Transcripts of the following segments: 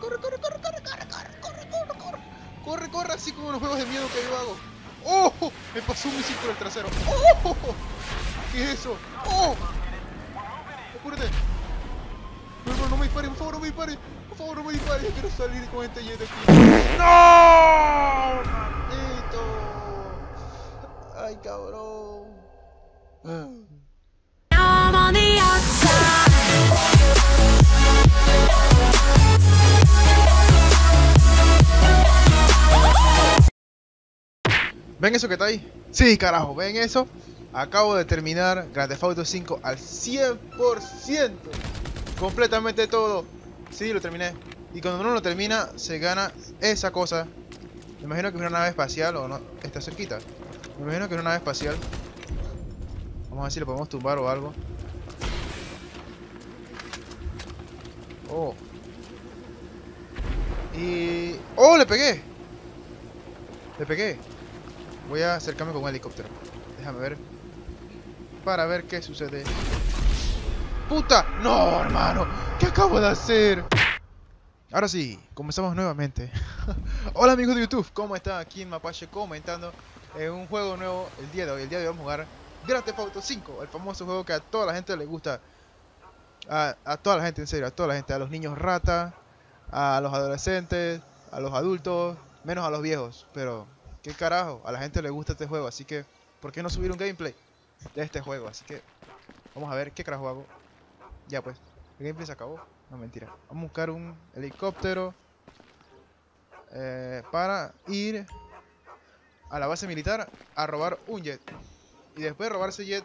corre, corre, corre, corre, corre, corre, corre, corre, corre, corre, corre, así como los juegos de miedo que yo hago. ¡Oh! Me pasó un misil por el trasero. ¡Oh! ¿Qué es eso? ¡Oh! Apúrate. No, no, no me dispare, por favor, no me dispare. Por favor, no me dispare. Yo quiero salir con este jet aquí. ¡No! ¡Maldito! ¡Ay, cabrón! ¿Ven eso que está ahí? Sí, carajo, ¿ven eso? Acabo de terminar Grand Theft Auto 5 al 100%. Completamente todo. Sí, lo terminé. Y cuando uno lo termina, se gana esa cosa. Me imagino que es una nave espacial o no. Está cerquita. Me imagino que es una nave espacial. Vamos a ver si lo podemos tumbar o algo. Oh. Y... ¡Oh! ¡Le pegué! Le pegué. Voy a acercarme con un helicóptero. Déjame ver. Para ver qué sucede. ¡Puta! ¡No, hermano! ¿Qué acabo de hacer? Ahora sí, comenzamos nuevamente. Hola amigos de YouTube, ¿cómo están? Aquí en Mapache comentando en un juego nuevo el día de hoy. El día de hoy vamos a jugar Grand Theft Auto 5, el famoso juego que a toda la gente le gusta. A, a toda la gente, en serio, a toda la gente. A los niños rata, a los adolescentes, a los adultos, menos a los viejos. Pero ¿Qué carajo? A la gente le gusta este juego, así que ¿por qué no subir un gameplay de este juego? Así que vamos a ver qué carajo hago. Ya pues, el gameplay se acabó. No, mentira. Vamos a buscar un helicóptero eh, para ir a la base militar a robar un jet. Y después de robar ese jet,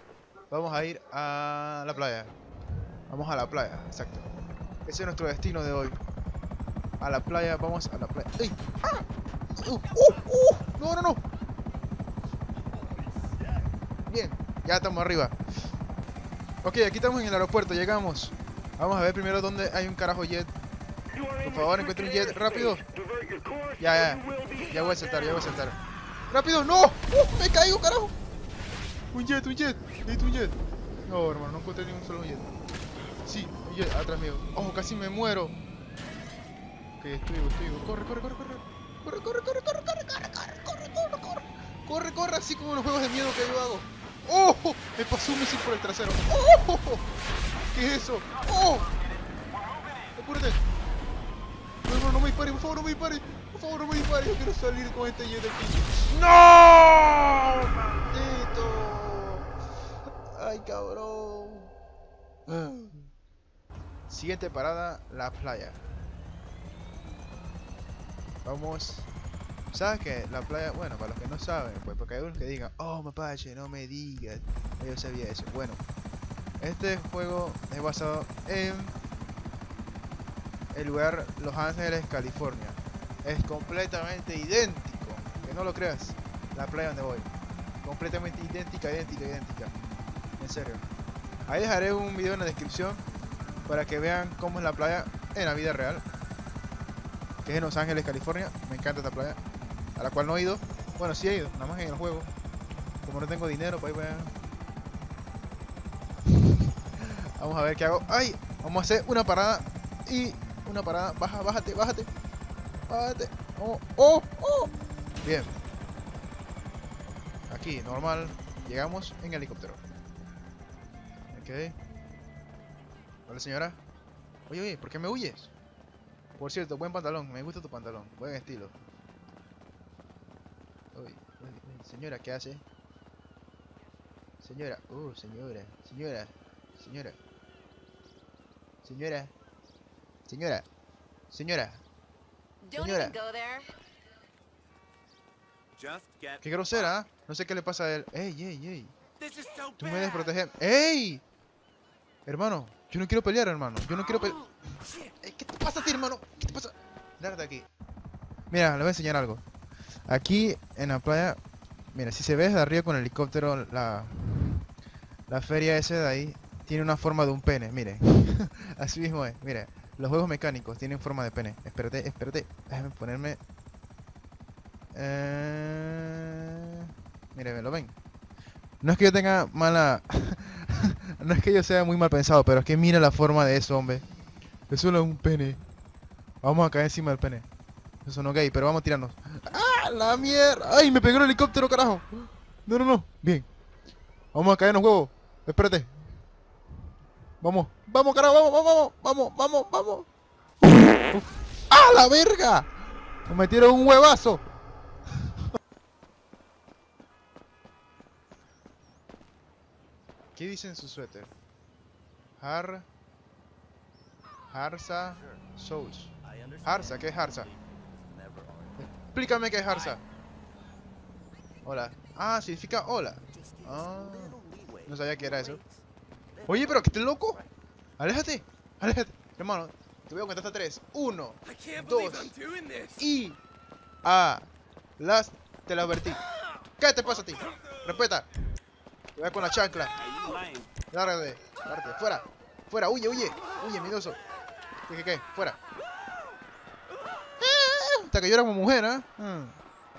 vamos a ir a la playa. Vamos a la playa, exacto. Ese es nuestro destino de hoy. A la playa, vamos a la playa. ¡Ey! ¡Ah! ¡Uh! ¡Uh! ¡Uh! ¡No, no, no! Bien, ya estamos arriba. Ok, aquí estamos en el aeropuerto, llegamos. Vamos a ver primero dónde hay un carajo jet. Por favor, encuentre un jet, rápido. Ya, ya, ya voy a saltar, ya voy a saltar. ¡Rápido! ¡No! ¡Uh! ¡Me caigo, carajo! Un jet, un jet, un jet. No, hermano, no encontré ni un solo jet. Sí, un jet atrás mío. ¡Oh, casi me muero! Ok, estoy vivo, estoy. Corre, corre, corre, corre. Corre, corre, corre, corre, corre, corre, corre, corre, corre, corre. Corre, corre, así como los juegos de miedo que yo hago. ¡Oh! Me pasó un misil por el trasero. ¡Oh! ¿Qué es eso? ¡Oh! Apúrate. No, no, no me dispare, por favor, no me dispare. Por favor, no me dispare. Yo quiero salir con este jet aquí. ¡No! ¡Maldito! ¡Ay, cabrón! Siguiente parada, la playa. Vamos. ¿Sabes qué? La playa, bueno, para los que no saben, pues porque hay unos que digan, oh Mapache, no me digas. Yo sabía eso. Bueno, este juego es basado en el lugar Los Ángeles, California. Es completamente idéntico, que no lo creas, la playa donde voy. Completamente idéntica, idéntica, idéntica. En serio. Ahí dejaré un video en la descripción para que vean cómo es la playa en la vida real que es en Los Ángeles, California. Me encanta esta playa, a la cual no he ido. Bueno, sí he ido, nada más en el juego. Como no tengo dinero, pues vean. Vamos a ver qué hago. ¡Ay! Vamos a hacer una parada y una parada. Baja, bájate, bájate. Bájate. Oh, oh, oh. Bien. Aquí, normal. Llegamos en helicóptero. Ok. Hola, señora. Oye, oye, ¿por qué me huyes? Por cierto, buen pantalón, me gusta tu pantalón, buen estilo. Uy, uy, uy, señora, ¿qué hace? Señora, uh, señora, señora, señora. Señora. Señora. Señora. Don't Señora. even go there. Just get Qué grosera, ¿ah? No sé qué le pasa a él. Ey, ey, ey. Tú me proteger. ¡Ey! Hermano, yo no quiero pelear, hermano. Yo no quiero pelear. ¿Qué te pasa a ti, hermano? ¿Qué te pasa? Lárgate aquí. Mira, le voy a enseñar algo. Aquí en la playa, mira, si se ve desde arriba con el helicóptero, la, la feria esa de ahí tiene una forma de un pene, miren. Así mismo es, mira. Los juegos mecánicos tienen forma de pene. Espérate, espérate. Déjame ponerme. Eh... Mire, ¿lo ven? No es que yo tenga mala. No es que yo sea muy mal pensado, pero es que mira la forma de eso, hombre. Es solo un pene. Vamos a caer encima del pene. Eso no gay, pero vamos a tirarnos. ¡Ah, la mierda! ¡Ay, me pegó el helicóptero, carajo! No, no, no. Bien. Vamos a caernos, huevos. Espérate. Vamos. Vamos, carajo, vamos, vamos, vamos, vamos, vamos. Uf. ¡Ah, la verga! Me metieron un huevazo. ¿Qué dice en su suéter? Har... Harsa Souls. Harsa, ¿qué es Harsa? Explícame qué es Harsa. Hola. Ah, significa hola. Ah, no sabía que era eso. Oye, pero que estés loco. Aléjate, aléjate. Hermano, te voy a contar hasta tres. Uno, dos, y... A. Las... Te la advertí. ¿Qué te pasa a ti? Respeta. A con la chancla. Lárgate, lárgate. Fuera. Fuera, huye, huye. Huye, miedoso. ¿Qué, qué? Fuera. Hasta que llora como mujer, ¿eh?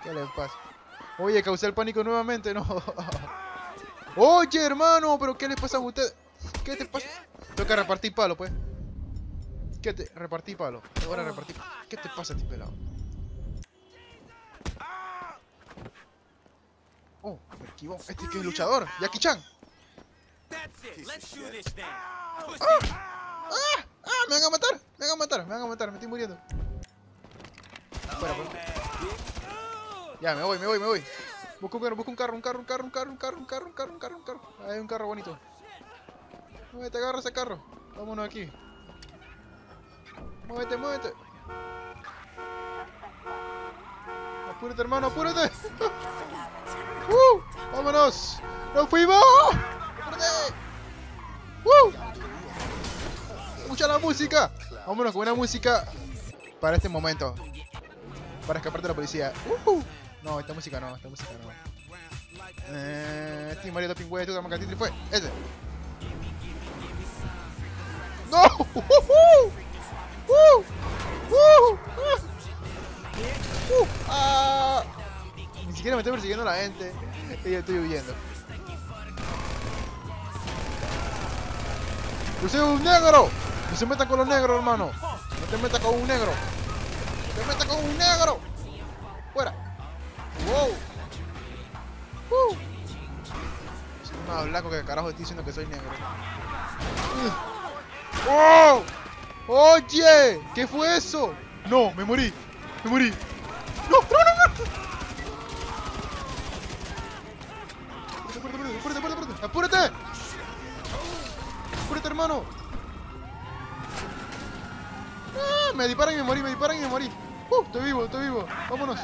¿Qué le pasa? Oye, causé el pánico nuevamente, no. Oye, hermano, pero ¿qué le pasa a usted? ¿Qué te pasa? Que repartir palo, pues. ¿Qué te repartí palo? Te voy a repartir. ¿Qué te pasa a ti, pelado? Oh. Este que es luchador. Jackie Chan. ¡Ah! ¡Ah! ¡Me van a matar! ¡Me van a matar! ¡Me van a matar! ¡Me estoy muriendo! Fuera. Ya, me voy, me voy, me voy. Busco un carro, busco un carro, un carro, un carro, un carro, un carro, un carro, un carro, un carro, un carro. Hay un carro bonito. Muévete, agarra ese carro. Vámonos aquí. Muévete, muévete. Apúrate, hermano, apúrate. ¡Uh! ¡Vámonos! ¡Nos fuimos! ¡Uh! Escucha la música. Vámonos con una música para este momento. Para escapar de la policía. Uh, no, esta música no, esta música no. Eh, este Mario Pingüe, tu Macatitri fue. Ese. ¡No! ¡Uh, uh! Me estoy persiguiendo a la gente. Y estoy huyendo. ¡Yo soy un negro! No se metan con los negros, hermano. No te metas con un negro. No te metas con un negro. Fuera. Wow. Uh. Soy más blanco que carajo estoy diciendo que soy negro. ¡Oh! ¡Oye! ¿Qué fue eso? No, me morí. Me morí. ¡Apúrate, hermano! ¡Ah! Me disparan y me morí, me disparan y me morí. ¡Uh! Estoy vivo, estoy vivo. Vámonos.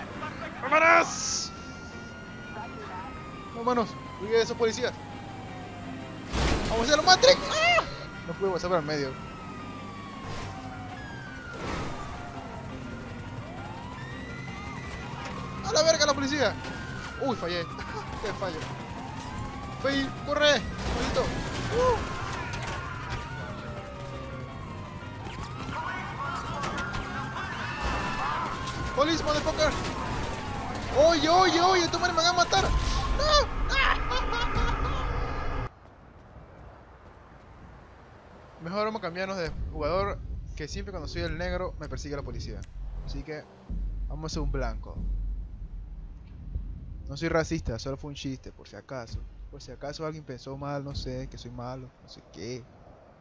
¡Vámonos! Vámonos. Huye de esos policías. ¡Vamos a los Matrix! ¡Ah! No puedo pasar por el medio. ¡A la verga la policía! ¡Uy, fallé! ¡Qué fallo! ¡Fail! ¡Corre! ¡Maldito! ¡Uh! ¡Police, motherfucker! ¡Oye, oye, oye! ¡Tu madre me van a matar! Mejor vamos a cambiarnos de jugador que siempre cuando soy el negro me persigue la policía. Así que vamos a ser un blanco. No soy racista, solo fue un chiste, por si acaso. Por si acaso alguien pensó mal, no sé, que soy malo, no sé qué.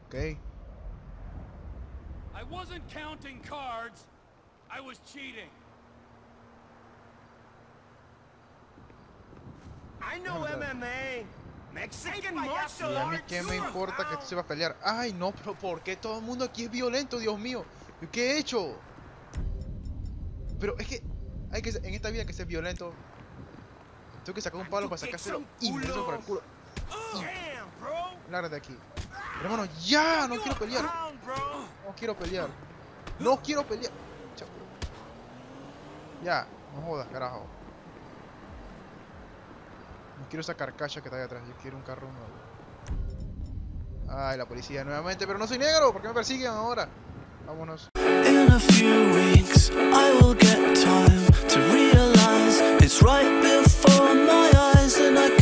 ¿Ok? I wasn't counting cards. I was cheating. I know MMA. Mexican Y martial a mí qué me importa que tú sepas pelear. Ay, no, pero ¿por qué todo el mundo aquí es violento, Dios mío? ¿Yo ¿Qué he hecho? Pero es que hay que en esta vida hay que ser violento. Tengo que sacar un palo para sacárselo y me por el culo. Lárgate de aquí. Pero, hermano, ya, no quiero pelear. No quiero pelear. No quiero pelear. Ya, no jodas, carajo. No quiero esa carcacha que está ahí atrás, yo quiero un carro nuevo. Ay, la policía nuevamente, pero no soy negro, ¿por qué me persiguen ahora? Vámonos. it's right before my eyes and I